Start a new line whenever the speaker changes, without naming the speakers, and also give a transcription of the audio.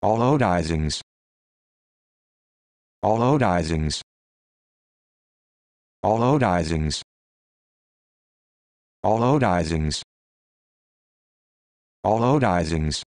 Allodizings. Allodizings. Allodizings. Allodizings. Allodizings.